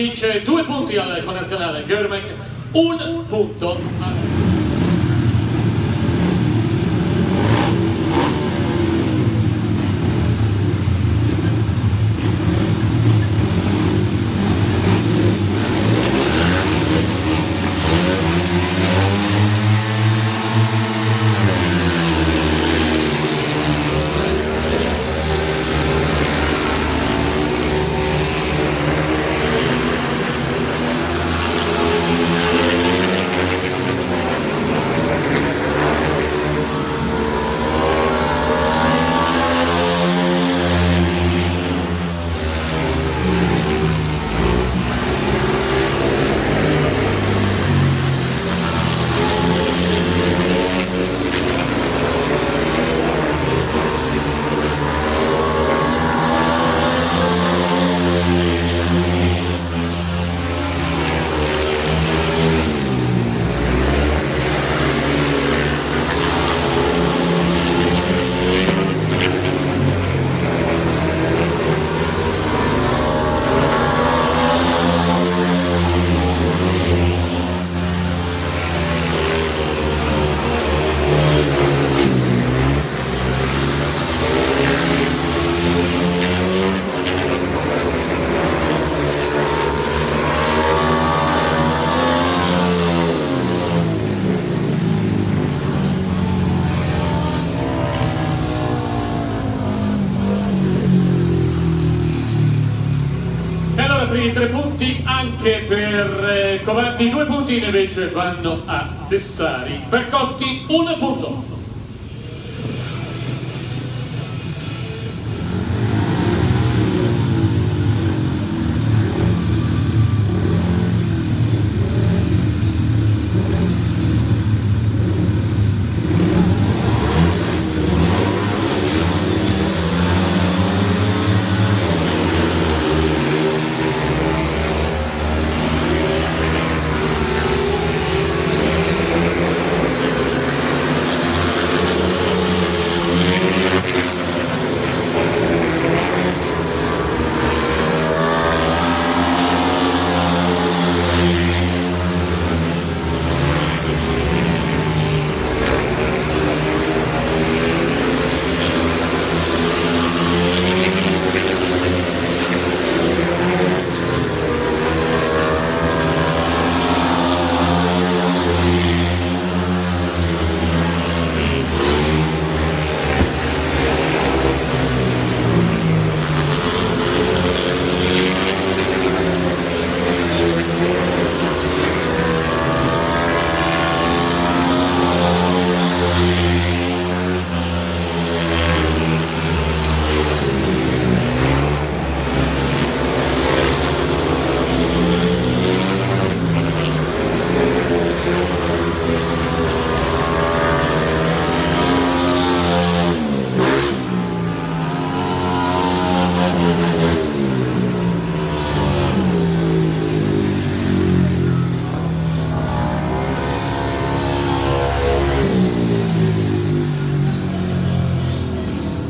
Ivacic, due punti al connazionale Germek, un punto al... Tre punti anche per eh, Covatti, due punti invece vanno a Tessari. Per Cotti un punto.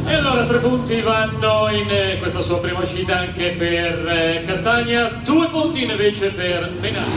E allora tre punti vanno in eh, questa sua prima uscita anche per eh, Castagna, due punti invece per Menassi.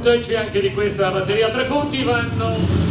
Punteggi anche di questa batteria. Tre punti vanno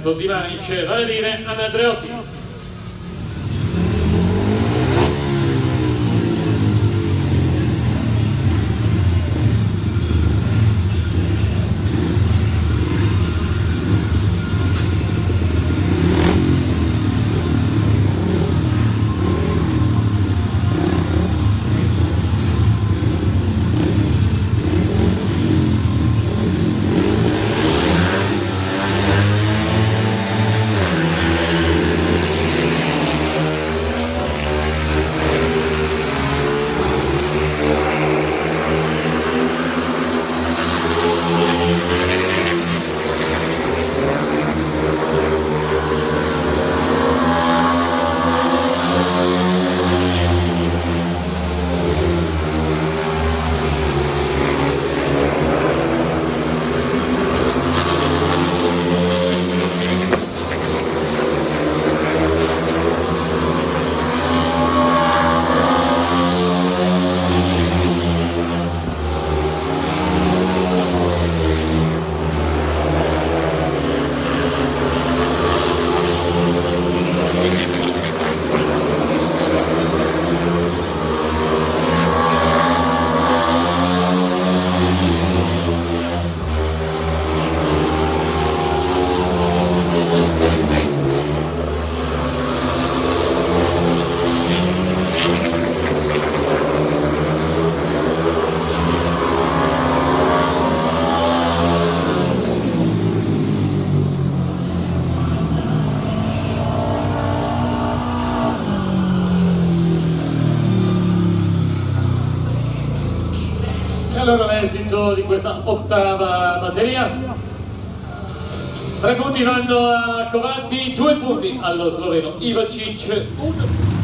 terzo di Vanice, vale a dire Andreotti. Tre punti vanno a Covatti, due punti allo sloveno Ivacic, un punto.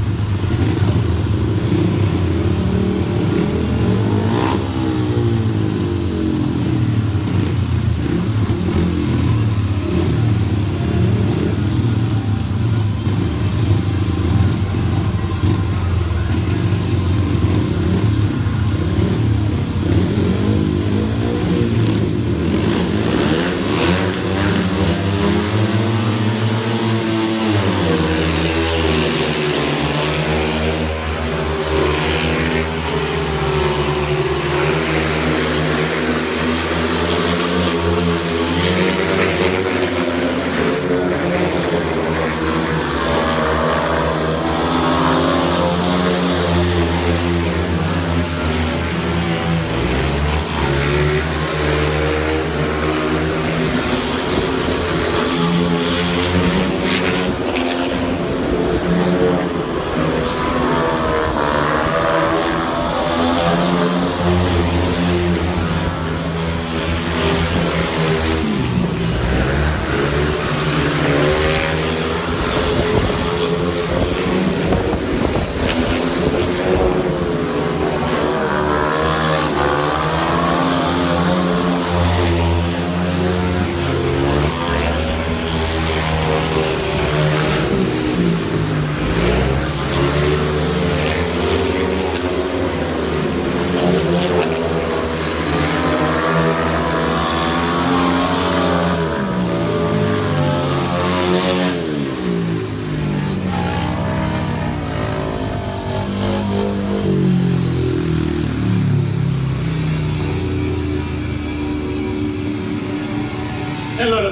E allora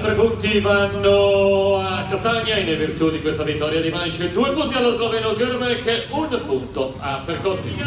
vanno a Castagna in virtù di questa vittoria di Manche, due punti allo sloveno Germek, un punto a Percotti.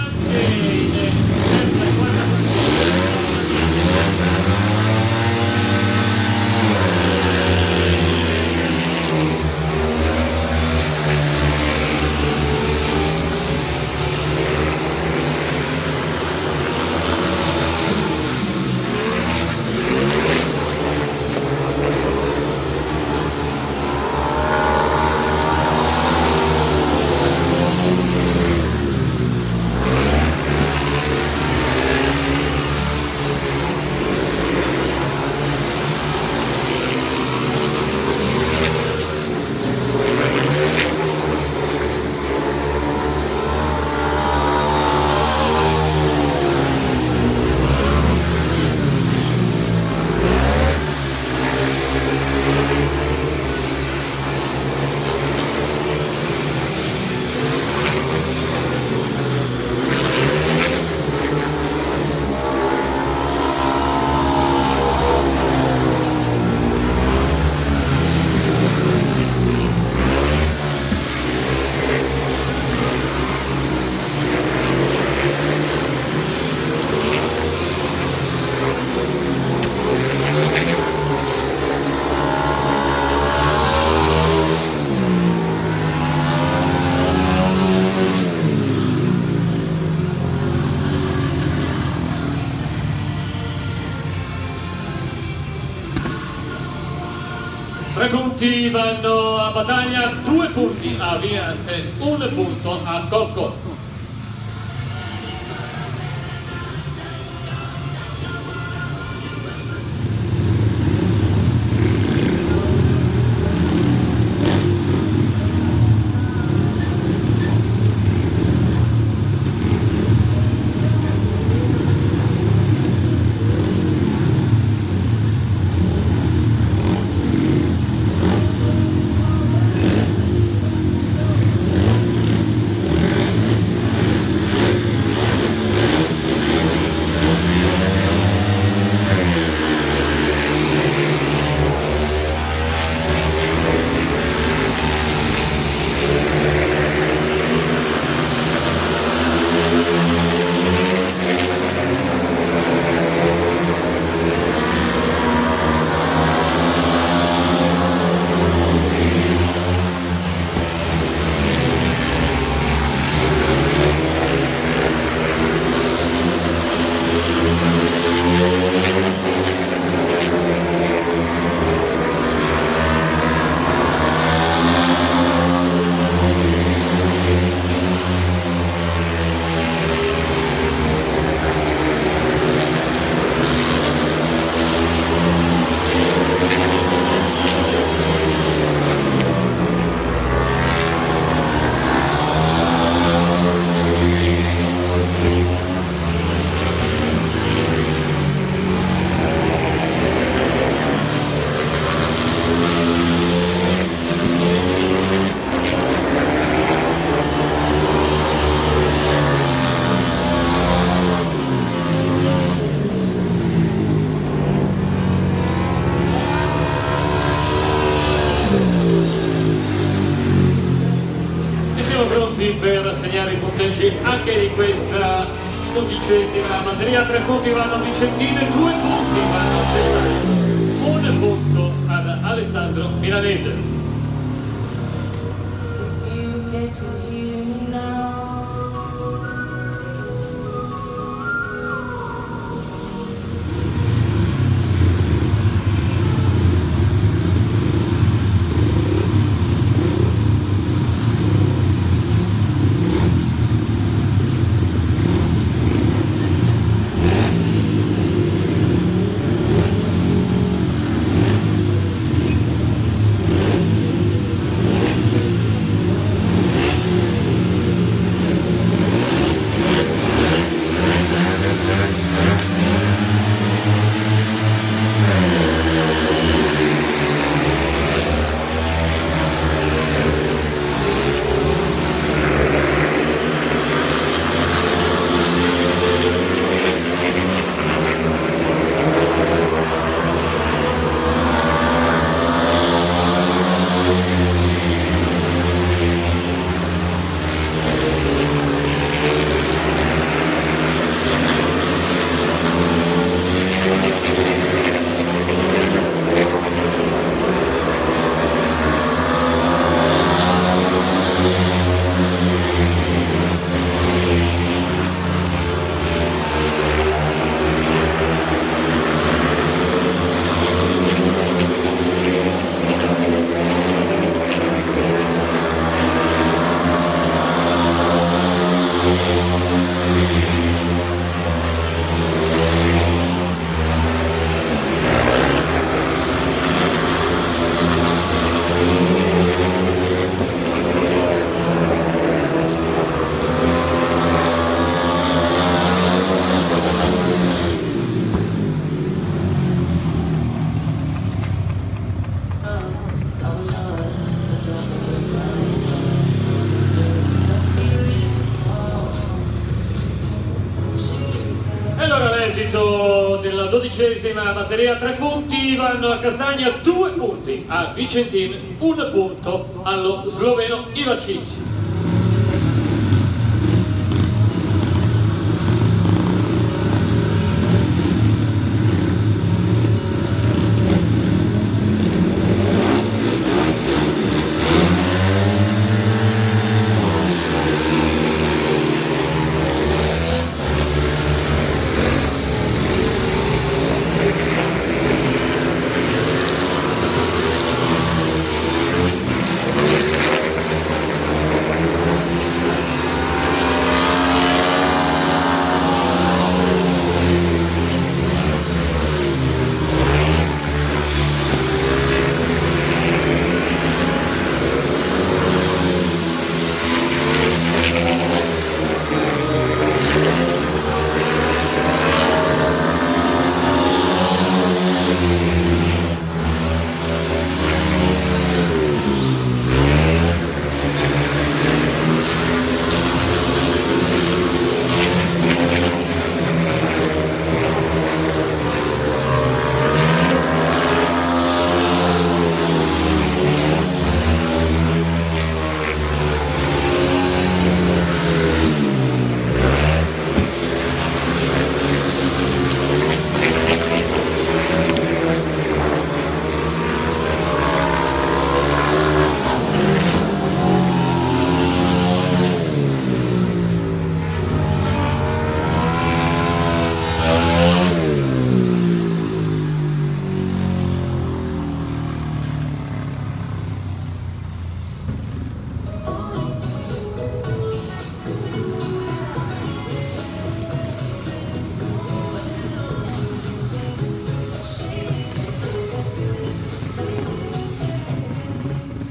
Tre punti vanno a battaglia, due punti a Viante, un punto a Cocco. Batteria. Tre della dodicesima batteria, tre punti vanno a Castagna, due punti a Vicentin, un punto allo sloveno Ivacic.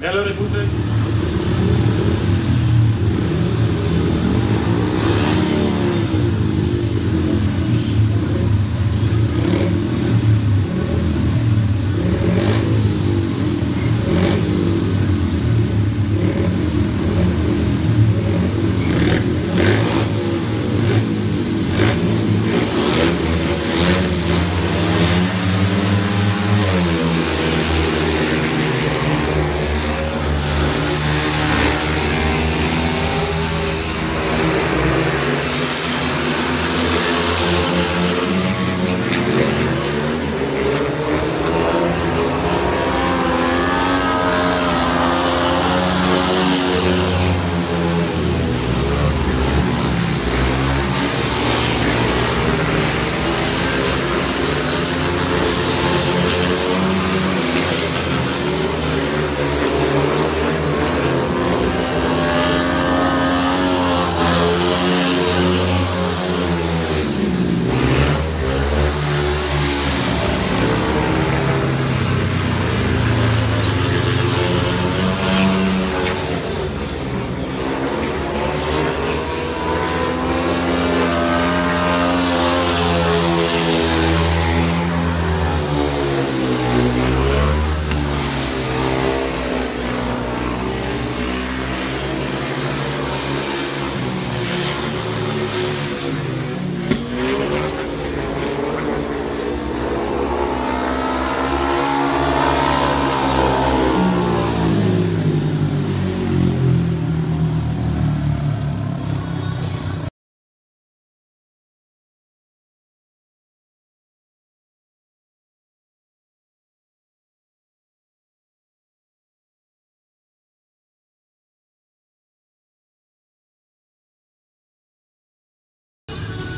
E allora punto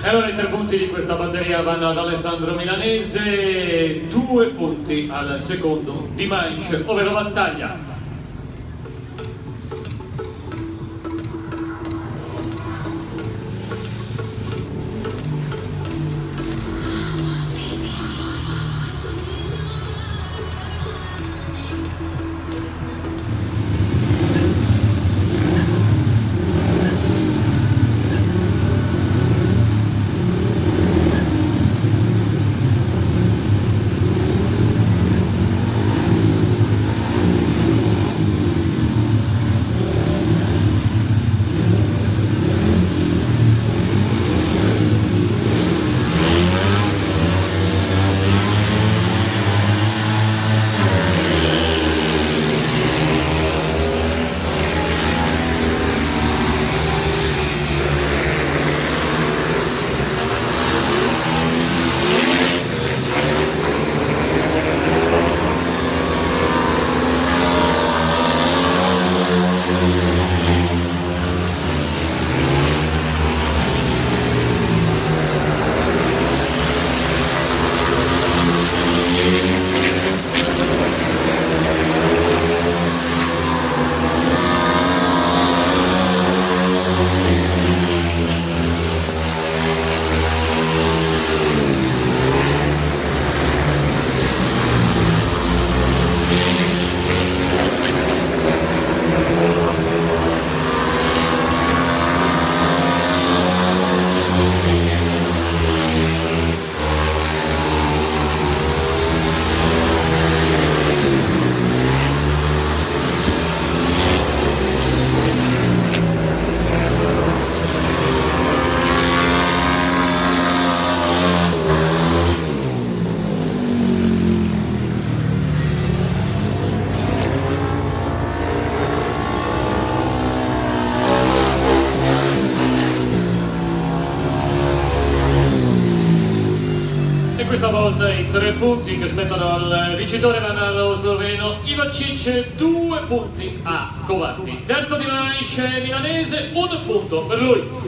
Allora i tre punti di questa batteria vanno ad Alessandro Milanese, due punti al secondo di Manche, ovvero battaglia. Manche milanese, un punto per lui.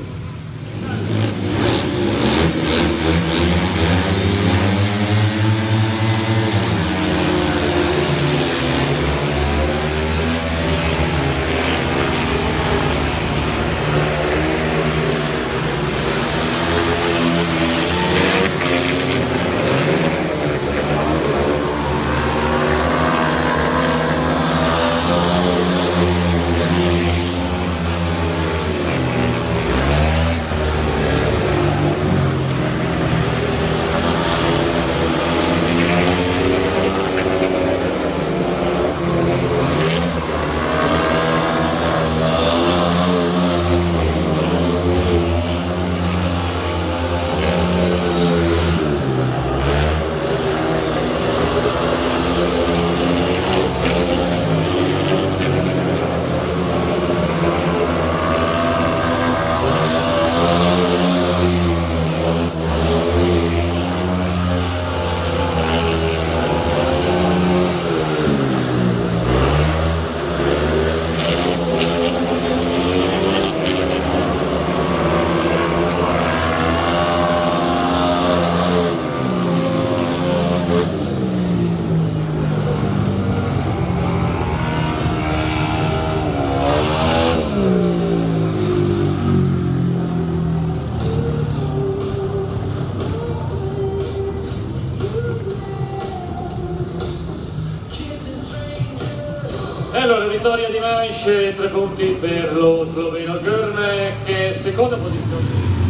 E allora vittoria di Manche, tre punti per lo sloveno Görme che seconda posizione.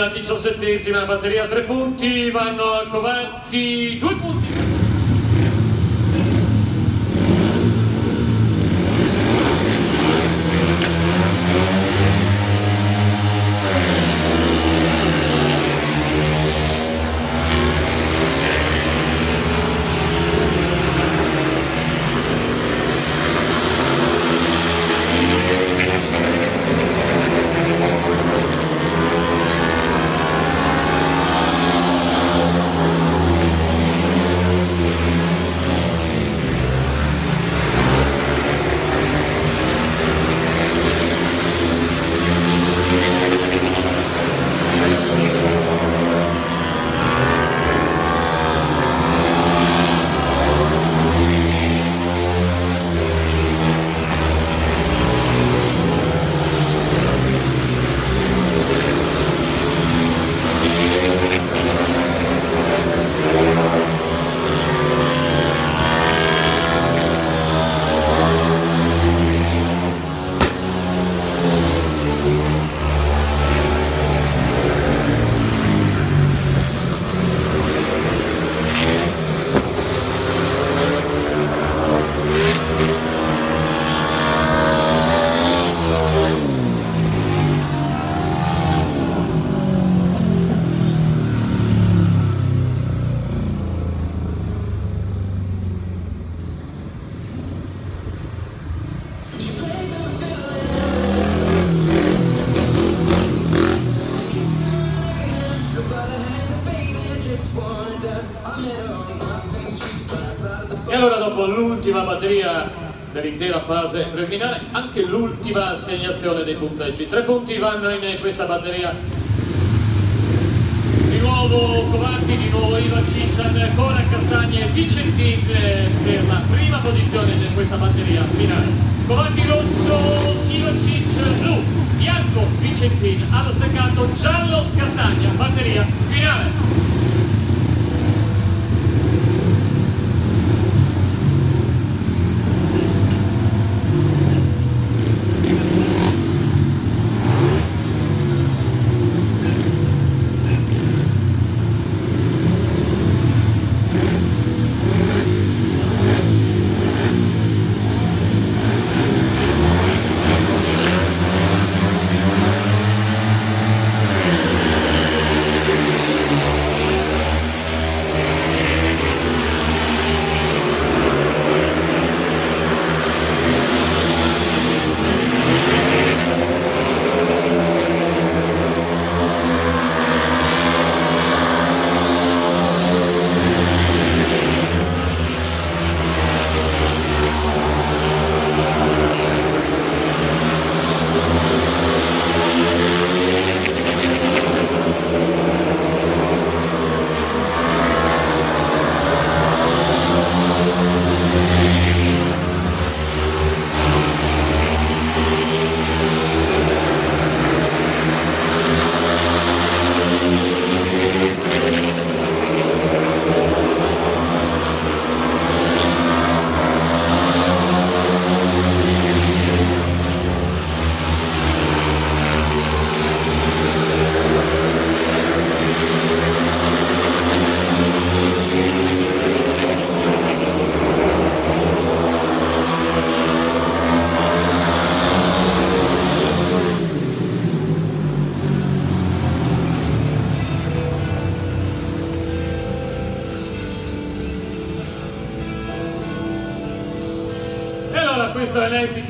Della diciassettesima batteria, tre punti, vanno a Covatti, l'ultima batteria dell'intera fase preliminare, anche l'ultima assegnazione dei punteggi. Tre punti vanno in questa batteria. Di nuovo Covatti, di nuovo Iva Ciccian, Cora Castagne e Vicentin per la prima posizione di questa batteria finale. Covatti rosso, Iva Ciccian blu, bianco Vicentin, allo steccato giallo Castagna, batteria finale.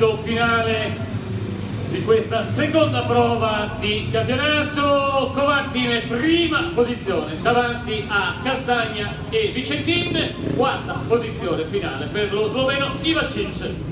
L'esito finale di questa seconda prova di campionato. Covatti in prima posizione davanti a Castagna e Vicentin, quarta posizione finale per lo sloveno Ivacic.